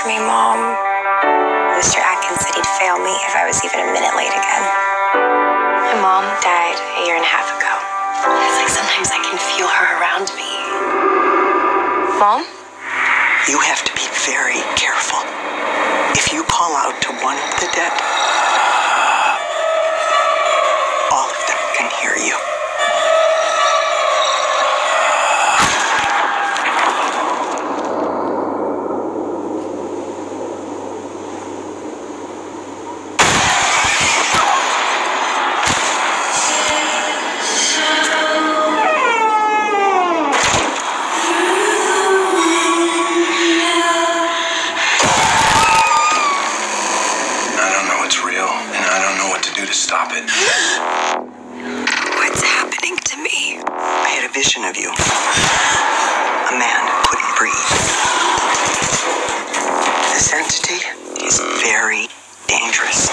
for me, Mom. Mr. Atkins said he'd fail me if I was even a minute late again. My mom died a year and a half ago. It's like sometimes I can feel her around me. Mom? You have to be very careful. If you call out to one of the dead, to stop it. What's happening to me? I had a vision of you. A man who couldn't breathe. This entity is very dangerous.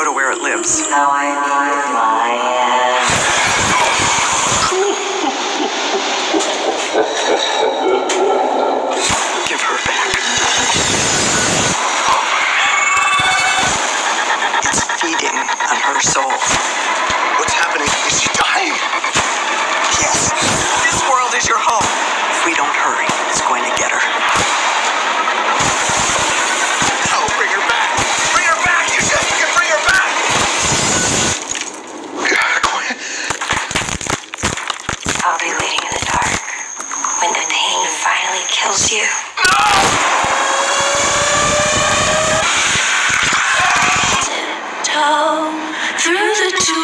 Going to have to go to where it lives. Give her back. It's feeding on her soul. What's happening? Is she dying? Yes, this world is your home. If we don't hurry, it's going to you. No! Tiptoe through the